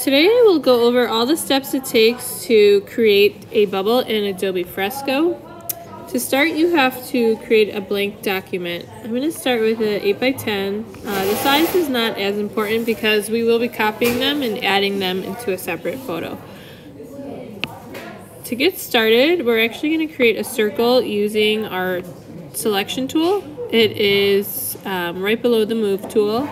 Today I will go over all the steps it takes to create a bubble in Adobe Fresco. To start you have to create a blank document. I'm going to start with an 8x10. Uh, the size is not as important because we will be copying them and adding them into a separate photo. To get started, we're actually going to create a circle using our selection tool. It is um, right below the move tool.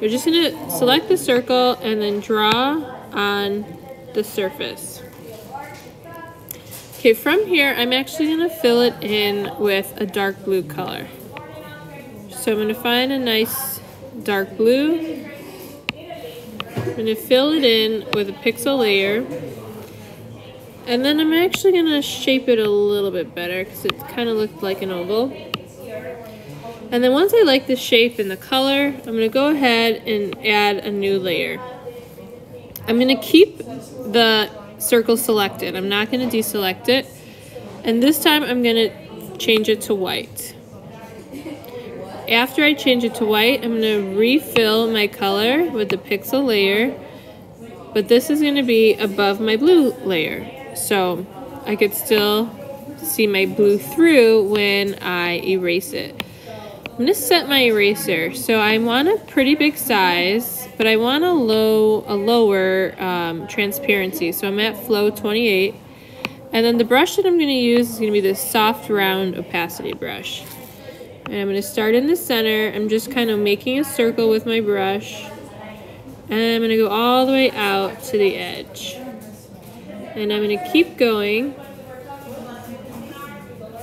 We're just to select the circle and then draw on the surface. Okay, from here, I'm actually to fill it in with a dark blue color. So I'm to find a nice dark blue. I'm to fill it in with a pixel layer. And then I'm actually to shape it a little bit better because it kind of looked like an oval. And then once I like the shape and the color, I'm going to go ahead and add a new layer. I'm going to keep the circle selected. I'm not going to deselect it. And this time I'm going to change it to white. After I change it to white, I'm going to refill my color with the pixel layer. But this is going to be above my blue layer. So I could still see my blue through when I erase it. I'm to set my eraser. So I want a pretty big size, but I want a low, a lower um, transparency. So I'm at flow 28. And then the brush that I'm to use is to be this soft round opacity brush. And I'm to start in the center. I'm just kind of making a circle with my brush. And I'm to go all the way out to the edge. And I'm to keep going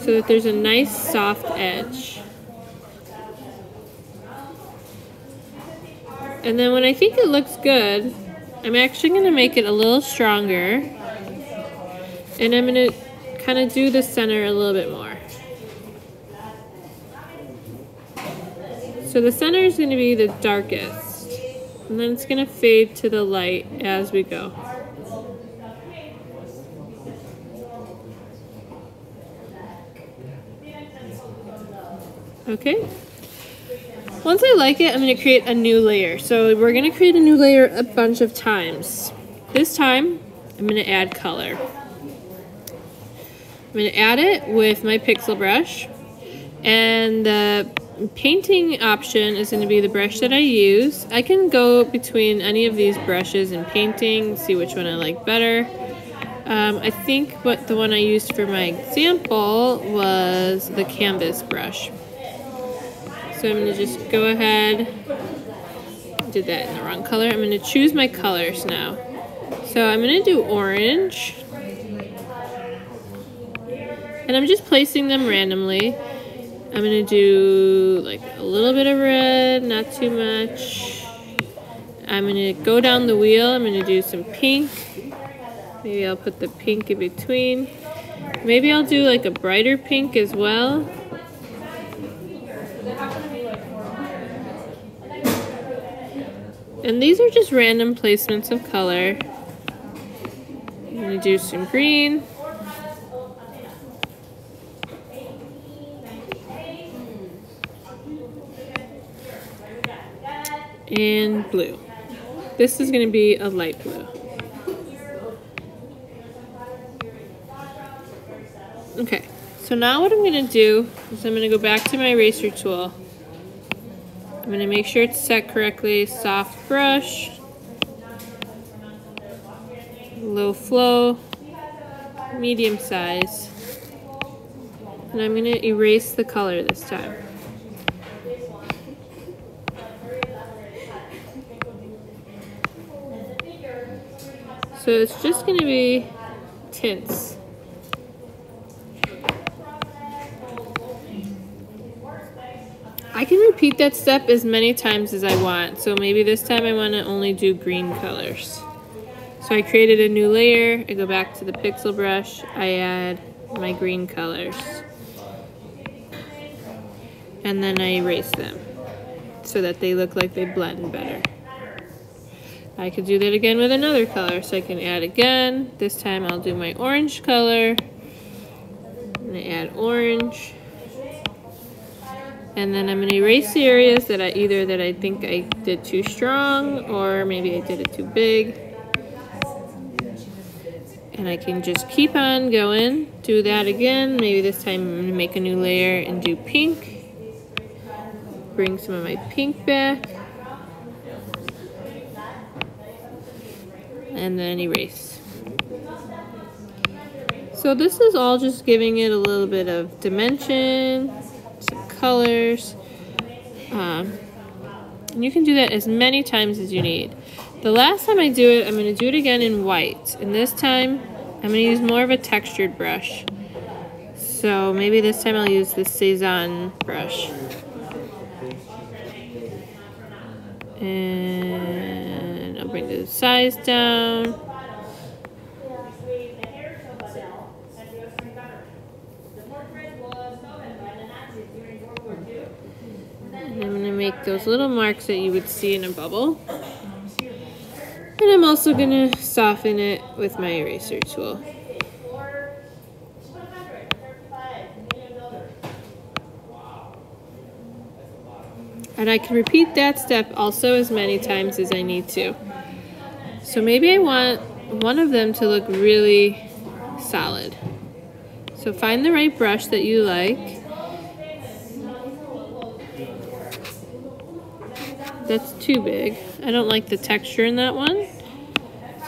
so that there's a nice soft edge. And then when I think it looks good, I'm actually going to make it a little stronger. And I'm going to kind of do the center a little bit more. So the center is going to be the darkest. And then it's going to fade to the light as we go. Okay. Once I like it, I'm to create a new layer. So we're going to create a new layer a bunch of times. This time, I'm going to add color. I'm to add it with my pixel brush. And the painting option is going to be the brush that I use. I can go between any of these brushes and painting, see which one I like better. Um, I think what the one I used for my example was the canvas brush. So I'm going to just go ahead, did that in the wrong color. I'm going to choose my colors now. So I'm going to do orange. And I'm just placing them randomly. I'm going to do like a little bit of red, not too much. I'm going to go down the wheel. I'm going to do some pink. Maybe I'll put the pink in between. Maybe I'll do like a brighter pink as well. And these are just random placements of color. I'm going to do some green. And blue. This is going to be a light blue. Okay, so now what I'm going to do is I'm going to go back to my eraser tool. I'm to make sure it's set correctly. Soft brush. Low flow. Medium size. And I'm going to erase the color this time. So it's just going to be tints. I can repeat that step as many times as I want. So maybe this time I want to only do green colors. So I created a new layer. I go back to the pixel brush. I add my green colors. And then I erase them so that they look like they blend better. I could do that again with another color. So I can add again. This time I'll do my orange color. And I add orange. And then I'm going to erase the areas that I either that I think I did too strong or maybe I did it too big. And I can just keep on going, do that again. Maybe this time I'm gonna make a new layer and do pink. Bring some of my pink back. And then erase. So this is all just giving it a little bit of dimension, colors. Um, and you can do that as many times as you need. The last time I do it, I'm going to do it again in white. And this time, I'm going to use more of a textured brush. So maybe this time I'll use the Cezanne brush. And I'll bring the size down. And I'm going to make those little marks that you would see in a bubble. And I'm also going to soften it with my eraser tool. And I can repeat that step also as many times as I need to. So maybe I want one of them to look really solid. So find the right brush that you like. That's too big. I don't like the texture in that one.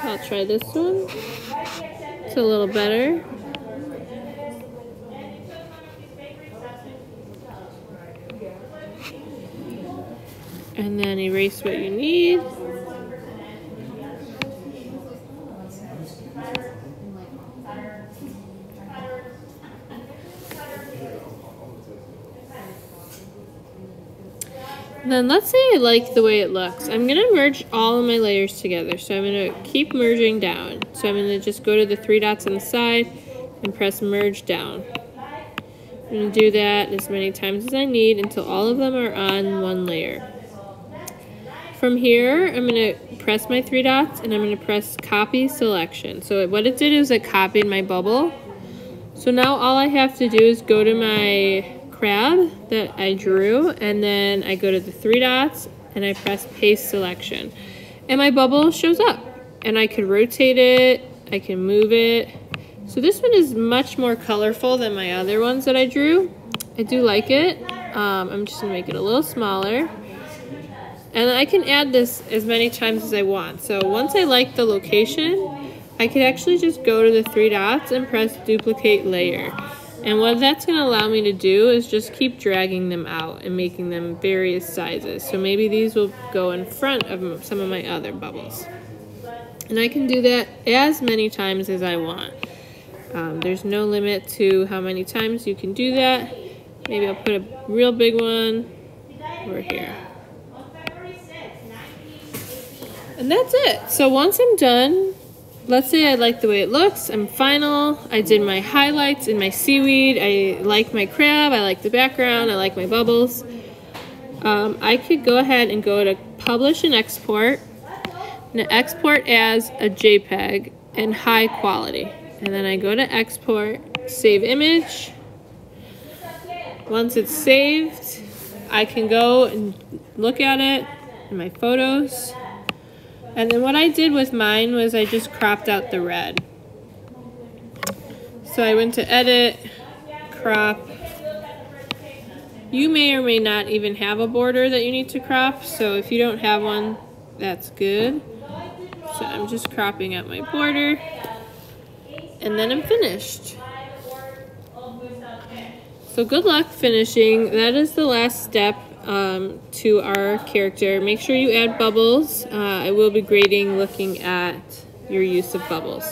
So I'll try this one. It's a little better. And then erase what you need. Then let's say I like the way it looks. I'm gonna merge all of my layers together. So I'm gonna keep merging down. So I'm gonna just go to the three dots on the side and press merge down. I'm gonna do that as many times as I need until all of them are on one layer. From here, I'm gonna press my three dots and I'm gonna press copy selection. So what it did is it copied my bubble. So now all I have to do is go to my crab that I drew and then I go to the three dots and I press paste selection. And my bubble shows up and I can rotate it I can move it. So this one is much more colorful than my other ones that I drew. I do like it. Um, I'm just gonna make it a little smaller. And I can add this as many times as I want. So once I like the location I can actually just go to the three dots and press duplicate layer and what that's going to allow me to do is just keep dragging them out and making them various sizes. So maybe these will go in front of some of my other bubbles. And I can do that as many times as I want. Um, there's no limit to how many times you can do that. Maybe I'll put a real big one over here. And that's it. So once I'm done let's say I like the way it looks, I'm final, I did my highlights in my seaweed, I like my crab, I like the background, I like my bubbles. Um, I could go ahead and go to publish and export, and export as a JPEG in high quality. And then I go to export, save image. Once it's saved, I can go and look at it in my photos. And then what I did with mine was I just cropped out the red. So I went to edit, crop. You may or may not even have a border that you need to crop. So if you don't have one, that's good. So I'm just cropping out my border. And then I'm finished. So good luck finishing. That is the last step um, to our character. Make sure you add bubbles. Uh, I will be grading looking at your use of bubbles.